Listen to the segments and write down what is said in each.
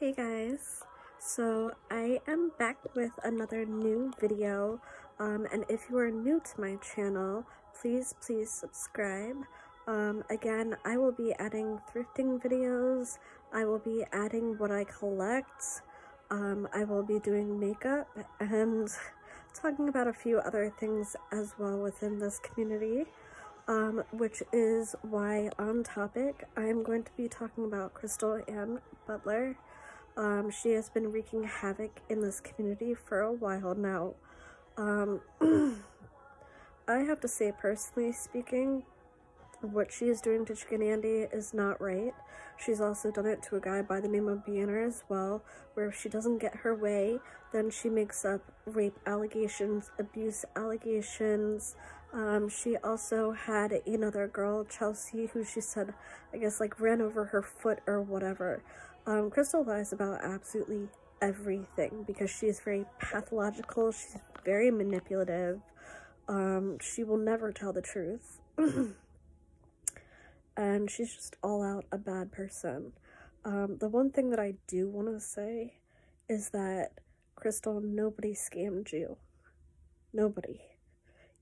Hey guys, so I am back with another new video um, and if you are new to my channel, please please subscribe. Um, again, I will be adding thrifting videos, I will be adding what I collect, um, I will be doing makeup and talking about a few other things as well within this community. Um, which is why on topic I'm going to be talking about Crystal Ann Butler. Um, she has been wreaking havoc in this community for a while now. Um, I have to say, personally speaking, what she is doing to Chicken Andy is not right. She's also done it to a guy by the name of Banner as well, where if she doesn't get her way, then she makes up rape allegations, abuse allegations. Um, she also had another girl, Chelsea, who she said, I guess, like, ran over her foot or whatever. Um, Crystal lies about absolutely everything because she is very pathological, she's very manipulative, um, she will never tell the truth. and she's just all out a bad person. Um, the one thing that I do want to say is that, Crystal, nobody scammed you. Nobody.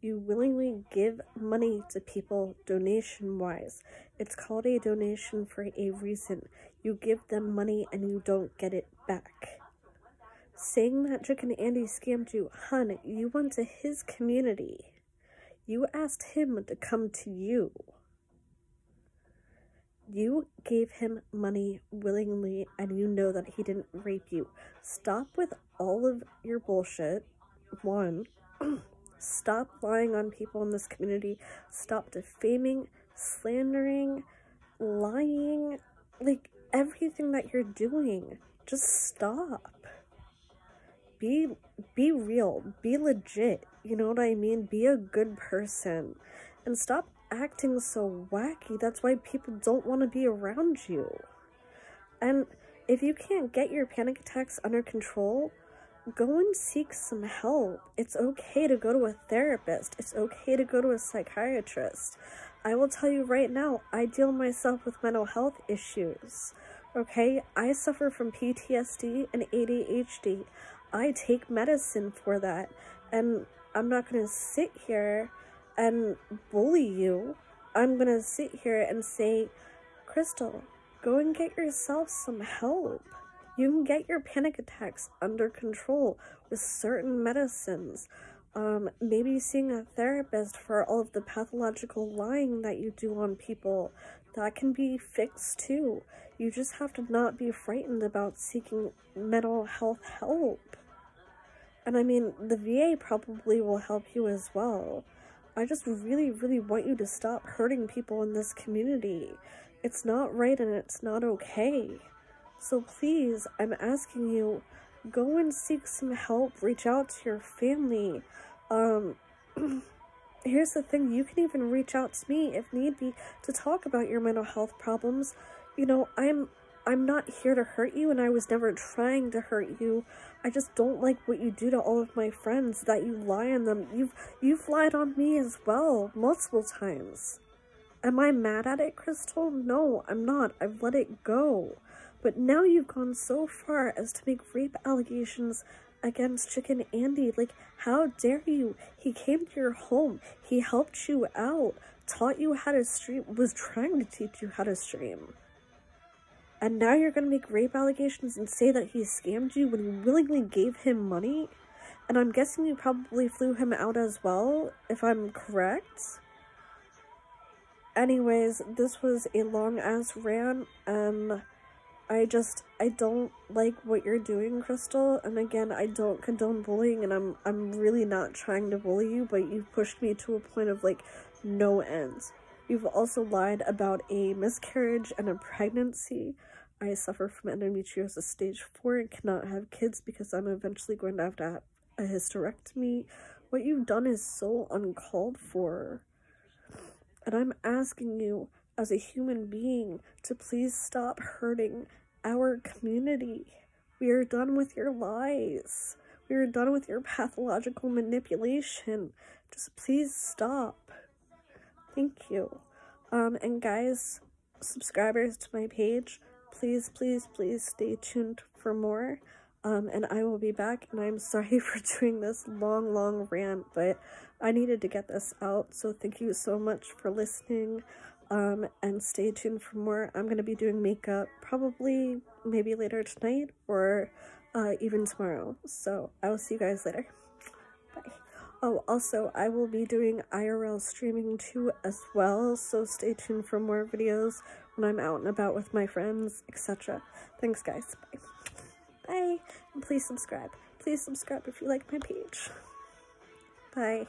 You willingly give money to people donation-wise. It's called a donation for a reason. You give them money and you don't get it back. Saying that Chicken Andy scammed you, hun, you went to his community. You asked him to come to you. You gave him money willingly and you know that he didn't rape you. Stop with all of your bullshit. One, stop lying on people in this community. Stop defaming, slandering, lying, like everything that you're doing. Just stop. Be be real, be legit. You know what I mean? Be a good person and stop acting so wacky. That's why people don't want to be around you. And if you can't get your panic attacks under control, go and seek some help. It's okay to go to a therapist. It's okay to go to a psychiatrist. I will tell you right now, I deal myself with mental health issues. Okay? I suffer from PTSD and ADHD. I take medicine for that. And I'm not going to sit here and bully you. I'm gonna sit here and say, Crystal, go and get yourself some help. You can get your panic attacks under control with certain medicines. Um, maybe seeing a therapist for all of the pathological lying that you do on people. That can be fixed too. You just have to not be frightened about seeking mental health help. And I mean, the VA probably will help you as well. I just really, really want you to stop hurting people in this community. It's not right and it's not okay. So please, I'm asking you, go and seek some help, reach out to your family. Um, here's the thing, you can even reach out to me if need be to talk about your mental health problems. You know, I'm I'm not here to hurt you and I was never trying to hurt you. I just don't like what you do to all of my friends, that you lie on them. You've, you've lied on me as well, multiple times. Am I mad at it, Crystal? No, I'm not. I've let it go. But now you've gone so far as to make rape allegations against Chicken Andy. Like, how dare you? He came to your home. He helped you out, taught you how to stream, was trying to teach you how to stream. And now you're going to make rape allegations and say that he scammed you when you willingly gave him money? And I'm guessing you probably flew him out as well, if I'm correct? Anyways, this was a long-ass rant, and I just, I don't like what you're doing, Crystal, and again, I don't condone bullying, and I'm, I'm really not trying to bully you, but you've pushed me to a point of, like, no ends. You've also lied about a miscarriage and a pregnancy. I suffer from endometriosis stage 4 and cannot have kids because I'm eventually going to have to have a hysterectomy. What you've done is so uncalled for. And I'm asking you, as a human being, to please stop hurting our community. We are done with your lies. We are done with your pathological manipulation. Just please stop. Thank you. Um, and guys, subscribers to my page, please, please, please stay tuned for more. Um, and I will be back, and I'm sorry for doing this long, long rant, but I needed to get this out, so thank you so much for listening, um, and stay tuned for more. I'm going to be doing makeup probably maybe later tonight, or uh, even tomorrow, so I will see you guys later. Bye. Oh, also, I will be doing IRL streaming too as well, so stay tuned for more videos when I'm out and about with my friends, etc. Thanks, guys. Bye. Bye. And please subscribe. Please subscribe if you like my page. Bye.